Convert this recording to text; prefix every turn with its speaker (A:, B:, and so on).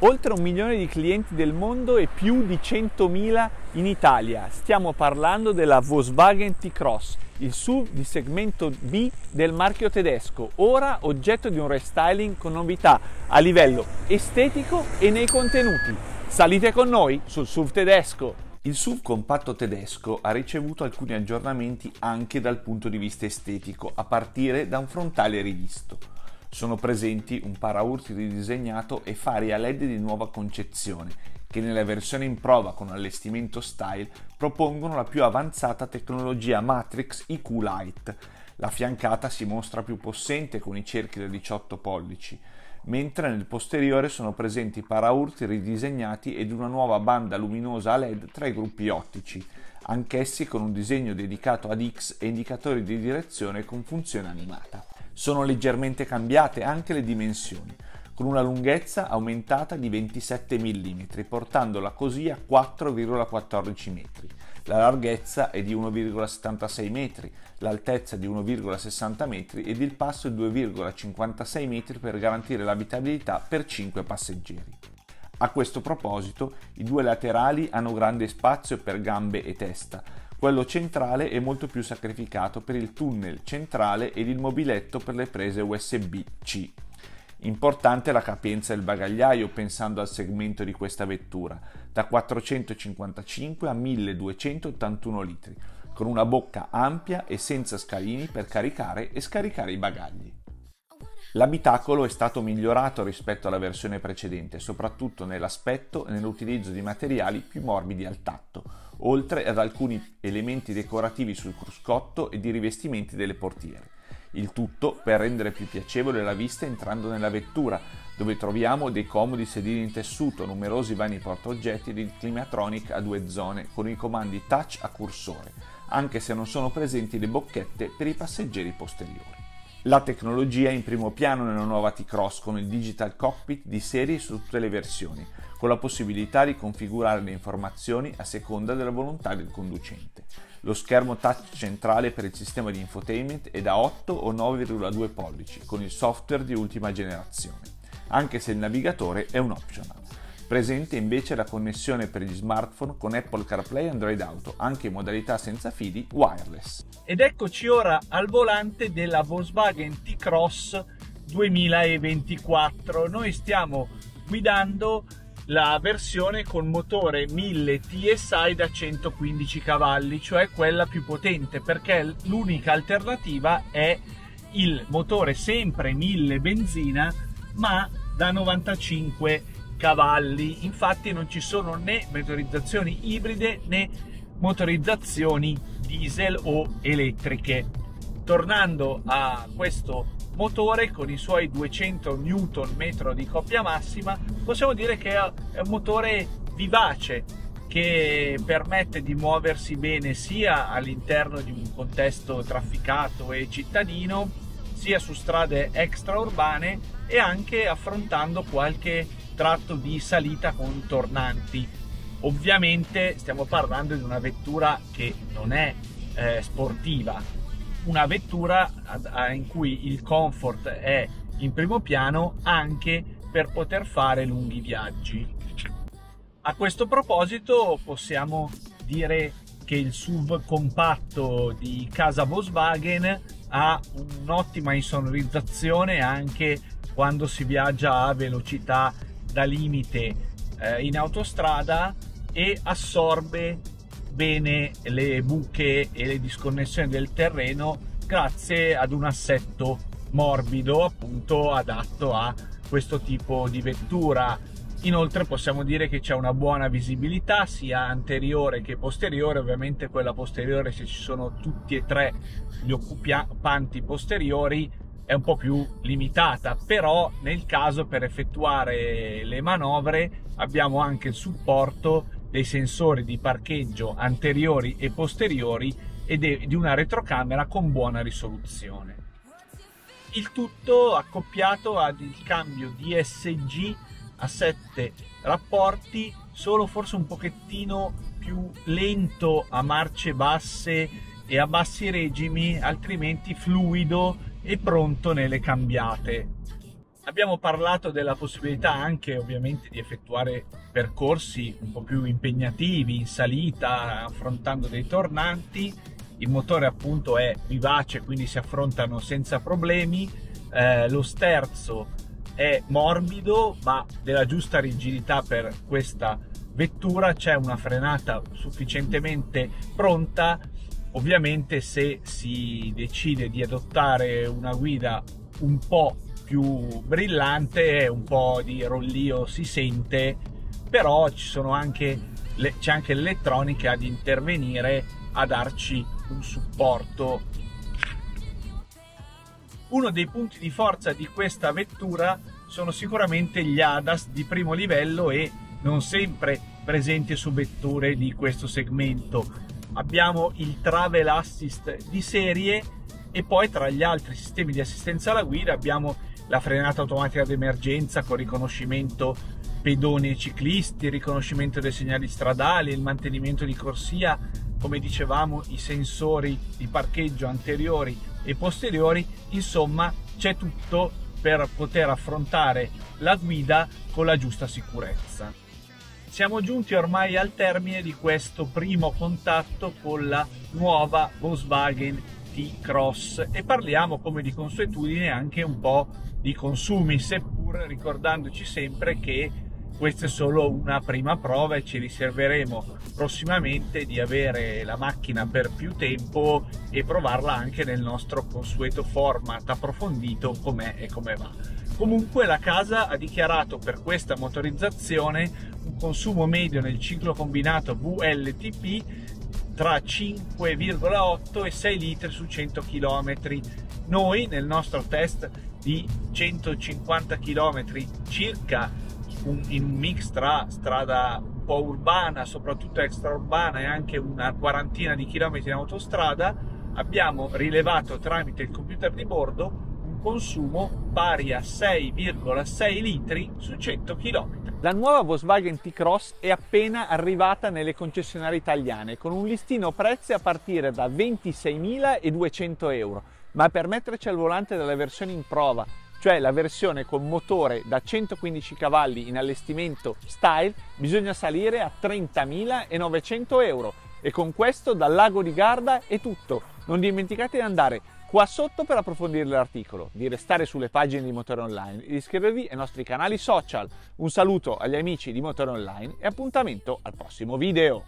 A: oltre un milione di clienti del mondo e più di 100.000 in Italia. Stiamo parlando della Volkswagen T-Cross, il SUV di segmento B del marchio tedesco, ora oggetto di un restyling con novità a livello estetico e nei contenuti. Salite con noi sul SUV tedesco! Il SUV compatto tedesco ha ricevuto alcuni aggiornamenti anche dal punto di vista estetico, a partire da un frontale rivisto. Sono presenti un paraurti ridisegnato e fari a LED di nuova concezione, che nella versione in prova con allestimento style propongono la più avanzata tecnologia Matrix IQ Light. La fiancata si mostra più possente con i cerchi da 18 pollici, mentre nel posteriore sono presenti paraurti ridisegnati ed una nuova banda luminosa a LED tra i gruppi ottici, anch'essi con un disegno dedicato ad X e indicatori di direzione con funzione animata. Sono leggermente cambiate anche le dimensioni, con una lunghezza aumentata di 27 mm, portandola così a 4,14 metri. La larghezza è di 1,76 metri, l'altezza di 1,60 metri ed il passo di 2,56 metri per garantire l'abitabilità per 5 passeggeri. A questo proposito, i due laterali hanno grande spazio per gambe e testa, quello centrale è molto più sacrificato per il tunnel centrale ed il mobiletto per le prese USB-C. Importante la capienza del bagagliaio pensando al segmento di questa vettura, da 455 a 1281 litri, con una bocca ampia e senza scalini per caricare e scaricare i bagagli. L'abitacolo è stato migliorato rispetto alla versione precedente, soprattutto nell'aspetto e nell'utilizzo di materiali più morbidi al tatto, oltre ad alcuni elementi decorativi sul cruscotto e di rivestimenti delle portiere. Il tutto per rendere più piacevole la vista entrando nella vettura, dove troviamo dei comodi sedili in tessuto, numerosi vani portaoggetti ed il Climatronic a due zone con i comandi touch a cursore, anche se non sono presenti le bocchette per i passeggeri posteriori. La tecnologia è in primo piano nella nuova T-Cross con il Digital Cockpit di serie su tutte le versioni, con la possibilità di configurare le informazioni a seconda della volontà del conducente. Lo schermo touch centrale per il sistema di infotainment è da 8 o 9,2 pollici, con il software di ultima generazione, anche se il navigatore è un optional. Presente invece la connessione per gli smartphone con Apple CarPlay e Android Auto, anche in modalità senza fili wireless.
B: Ed eccoci ora al volante della Volkswagen T-Cross 2024. Noi stiamo guidando la versione con motore 1000 TSI da 115 cavalli, cioè quella più potente, perché l'unica alternativa è il motore sempre 1000 benzina, ma da 95 cavalli cavalli. Infatti non ci sono né motorizzazioni ibride né motorizzazioni diesel o elettriche. Tornando a questo motore con i suoi 200 Nm di coppia massima, possiamo dire che è un motore vivace che permette di muoversi bene sia all'interno di un contesto trafficato e cittadino, sia su strade extraurbane e anche affrontando qualche tratto di salita con tornanti. Ovviamente stiamo parlando di una vettura che non è eh, sportiva, una vettura in cui il comfort è in primo piano anche per poter fare lunghi viaggi. A questo proposito possiamo dire che il SUV compatto di casa Volkswagen ha un'ottima insonorizzazione anche quando si viaggia a velocità da limite eh, in autostrada e assorbe bene le buche e le disconnessioni del terreno grazie ad un assetto morbido appunto adatto a questo tipo di vettura. Inoltre possiamo dire che c'è una buona visibilità sia anteriore che posteriore. Ovviamente quella posteriore se ci sono tutti e tre gli occupanti posteriori è un po' più limitata, però nel caso per effettuare le manovre abbiamo anche il supporto dei sensori di parcheggio anteriori e posteriori e di una retrocamera con buona risoluzione. Il tutto accoppiato ad il cambio DSG a 7 rapporti, solo forse un pochettino più lento a marce basse e a bassi regimi, altrimenti fluido e pronto nelle cambiate. Abbiamo parlato della possibilità anche ovviamente di effettuare percorsi un po' più impegnativi in salita, affrontando dei tornanti. Il motore appunto è vivace, quindi si affrontano senza problemi. Eh, lo sterzo è morbido, ma della giusta rigidità per questa vettura. C'è una frenata sufficientemente pronta. Ovviamente se si decide di adottare una guida un po' più brillante, un po' di rollio si sente, però c'è anche l'elettronica ad intervenire a darci un supporto. Uno dei punti di forza di questa vettura sono sicuramente gli ADAS di primo livello e non sempre presenti su vetture di questo segmento. Abbiamo il Travel Assist di serie e poi tra gli altri sistemi di assistenza alla guida abbiamo la frenata automatica d'emergenza con riconoscimento pedoni e ciclisti, il riconoscimento dei segnali stradali, il mantenimento di corsia, come dicevamo i sensori di parcheggio anteriori e posteriori, insomma c'è tutto per poter affrontare la guida con la giusta sicurezza. Siamo giunti ormai al termine di questo primo contatto con la nuova Volkswagen T-Cross e parliamo come di consuetudine anche un po' di consumi, seppur ricordandoci sempre che questa è solo una prima prova e ci riserveremo prossimamente di avere la macchina per più tempo e provarla anche nel nostro consueto format approfondito com'è e come va. Comunque la casa ha dichiarato per questa motorizzazione un consumo medio nel ciclo combinato VLTP tra 5,8 e 6 litri su 100 km. Noi nel nostro test di 150 km circa un, in un mix tra strada un po' urbana, soprattutto extraurbana e anche una quarantina di chilometri in autostrada, abbiamo rilevato tramite il computer di bordo consumo pari a 6,6 litri su 100 km.
A: La nuova Volkswagen T-Cross è appena arrivata nelle concessionarie italiane con un listino prezzi a partire da 26.200 euro ma per metterci al volante della versione in prova, cioè la versione con motore da 115 cavalli in allestimento style, bisogna salire a 30.900 euro. E con questo dal lago di Garda è tutto. Non dimenticate di andare qua sotto per approfondire l'articolo, di restare sulle pagine di Motore Online e di iscrivervi ai nostri canali social. Un saluto agli amici di Motore Online e appuntamento al prossimo video.